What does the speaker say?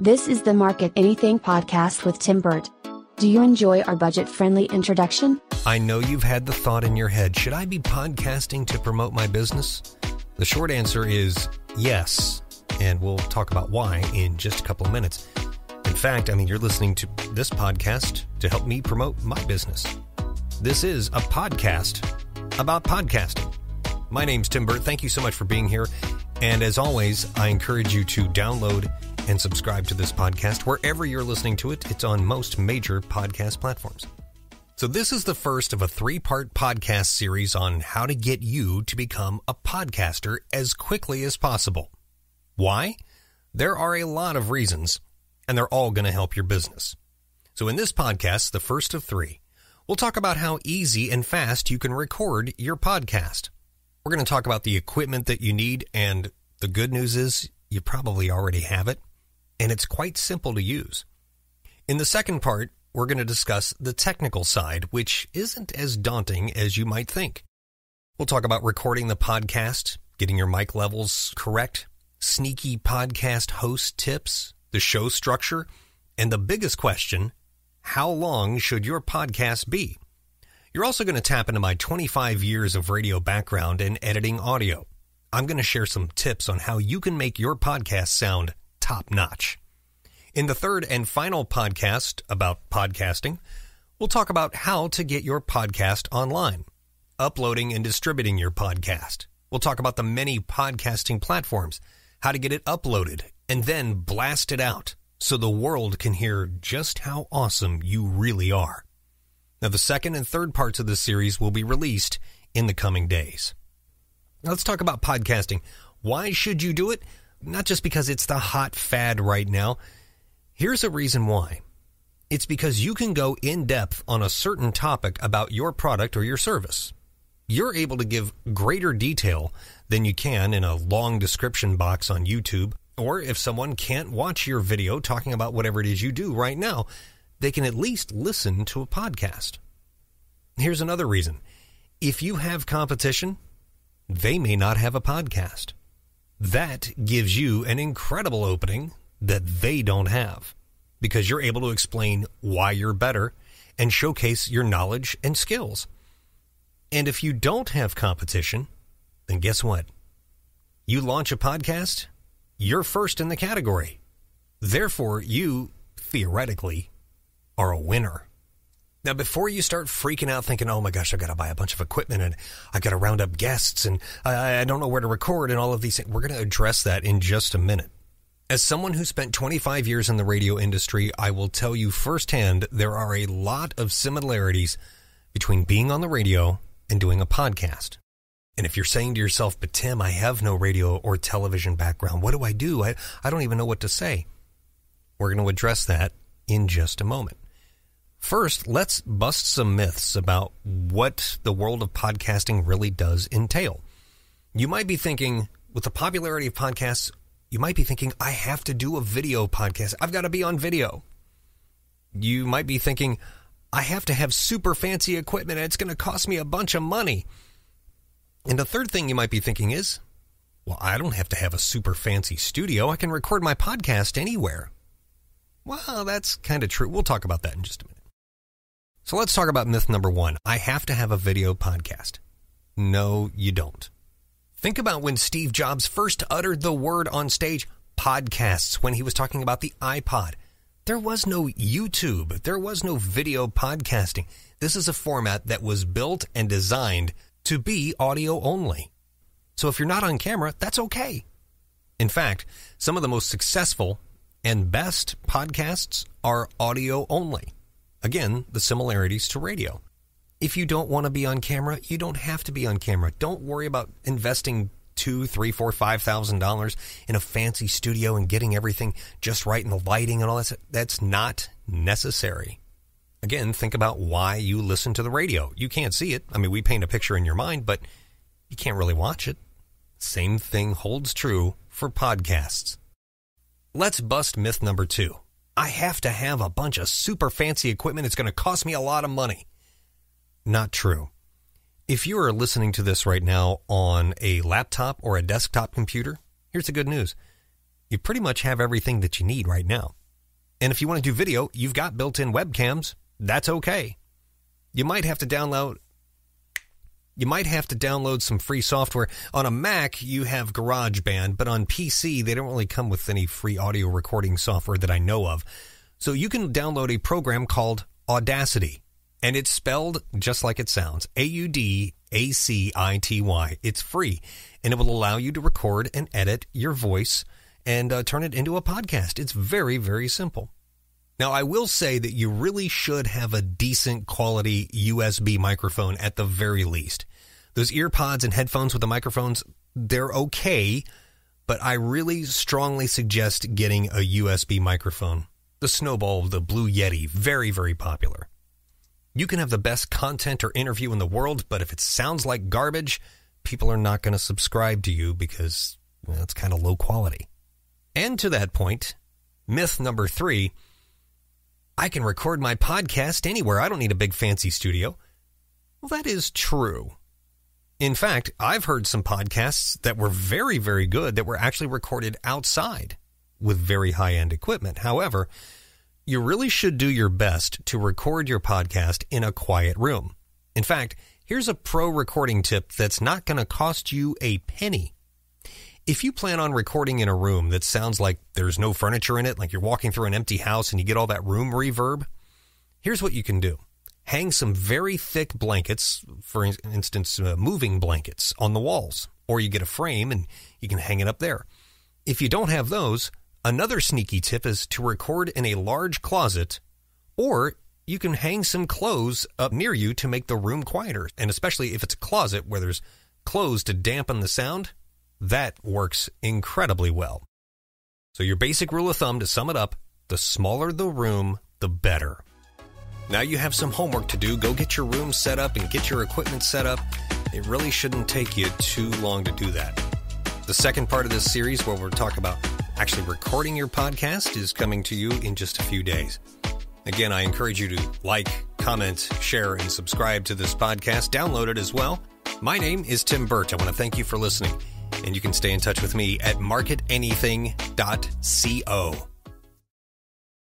This is the Market Anything podcast with Tim Burt. Do you enjoy our budget friendly introduction? I know you've had the thought in your head should I be podcasting to promote my business? The short answer is yes, and we'll talk about why in just a couple of minutes. In fact, I mean, you're listening to this podcast to help me promote my business. This is a podcast about podcasting. My name's Tim Burt. Thank you so much for being here. And as always, I encourage you to download and subscribe to this podcast wherever you're listening to it. It's on most major podcast platforms. So, this is the first of a three part podcast series on how to get you to become a podcaster as quickly as possible. Why? There are a lot of reasons, and they're all going to help your business. So, in this podcast, the first of three, we'll talk about how easy and fast you can record your podcast. We're going to talk about the equipment that you need, and the good news is you probably already have it, and it's quite simple to use. In the second part, we're going to discuss the technical side, which isn't as daunting as you might think. We'll talk about recording the podcast, getting your mic levels correct, sneaky podcast host tips, the show structure, and the biggest question how long should your podcast be? You're also going to tap into my 25 years of radio background and editing audio. I'm going to share some tips on how you can make your podcast sound top notch. In the third and final podcast about podcasting, we'll talk about how to get your podcast online, uploading and distributing your podcast. We'll talk about the many podcasting platforms, how to get it uploaded, and then blast it out so the world can hear just how awesome you really are. Now, the second and third parts of this series will be released in the coming days. Let's talk about podcasting. Why should you do it? Not just because it's the hot fad right now. Here's a reason why. It's because you can go in depth on a certain topic about your product or your service. You're able to give greater detail than you can in a long description box on YouTube, or if someone can't watch your video talking about whatever it is you do right now, they can at least listen to a podcast. Here's another reason. If you have competition, they may not have a podcast. That gives you an incredible opening that they don't have because you're able to explain why you're better and showcase your knowledge and skills. And if you don't have competition, then guess what? You launch a podcast, you're first in the category. Therefore, you theoretically are a winner. Now, before you start freaking out thinking, oh my gosh, I've got to buy a bunch of equipment and I've got to round up guests and I, I don't know where to record and all of these things, we're going to address that in just a minute. As someone who spent 25 years in the radio industry, I will tell you firsthand there are a lot of similarities between being on the radio and doing a podcast. And if you're saying to yourself, but Tim, I have no radio or television background, what do I do? I, I don't even know what to say. We're going to address that in just a moment. First, let's bust some myths about what the world of podcasting really does entail. You might be thinking, with the popularity of podcasts, you might be thinking, I have to do a video podcast. I've got to be on video. You might be thinking, I have to have super fancy equipment and it's going to cost me a bunch of money. And the third thing you might be thinking is, well, I don't have to have a super fancy studio. I can record my podcast anywhere. Well, that's kind of true. We'll talk about that in just a minute. So let's talk about myth number one. I have to have a video podcast. No, you don't. Think about when Steve Jobs first uttered the word on stage, podcasts, when he was talking about the iPod. There was no YouTube. There was no video podcasting. This is a format that was built and designed to be audio only. So if you're not on camera, that's okay. In fact, some of the most successful and best podcasts are audio only. Again, the similarities to radio. If you don't want to be on camera, you don't have to be on camera. Don't worry about investing two, three, four, five thousand dollars in a fancy studio and getting everything just right and the lighting and all that. That's not necessary. Again, think about why you listen to the radio. You can't see it. I mean, we paint a picture in your mind, but you can't really watch it. Same thing holds true for podcasts. Let's bust myth number two. I have to have a bunch of super fancy equipment. It's going to cost me a lot of money. Not true. If you are listening to this right now on a laptop or a desktop computer, here's the good news. you pretty much have everything that you need right now. And if you want to do video, you've got built in webcams. That's okay. You might have to download you might have to download some free software. On a Mac, you have GarageBand, but on PC, they don't really come with any free audio recording software that I know of. So you can download a program called Audacity, and it's spelled just like it sounds A U D A C I T Y. It's free, and it will allow you to record and edit your voice and uh, turn it into a podcast. It's very, very simple. Now, I will say that you really should have a decent quality USB microphone at the very least. Those earpods and headphones with the microphones, they're okay, but I really strongly suggest getting a USB microphone. The Snowball, the Blue Yeti, very, very popular. You can have the best content or interview in the world, but if it sounds like garbage, people are not going to subscribe to you because it's kind of low quality. And to that point, myth number three I can record my podcast anywhere. I don't need a big fancy studio. Well, that is true. In fact, I've heard some podcasts that were very, very good that were actually recorded outside with very high end equipment. However, you really should do your best to record your podcast in a quiet room. In fact, here's a pro recording tip that's not going to cost you a penny. If you plan on recording in a room that sounds like there's no furniture in it, like you're walking through an empty house and you get all that room reverb, here's what you can do. Hang some very thick blankets, for instance, uh, moving blankets on the walls, or you get a frame and you can hang it up there. If you don't have those, another sneaky tip is to record in a large closet, or you can hang some clothes up near you to make the room quieter. And especially if it's a closet where there's clothes to dampen the sound, that works incredibly well. So, your basic rule of thumb to sum it up the smaller the room, the better. Now you have some homework to do. Go get your room set up and get your equipment set up. It really shouldn't take you too long to do that. The second part of this series, where we'll talk about actually recording your podcast, is coming to you in just a few days. Again, I encourage you to like, comment, share, and subscribe to this podcast. Download it as well. My name is Tim Burt. I want to thank you for listening and you can stay in touch with me at marketanything.co.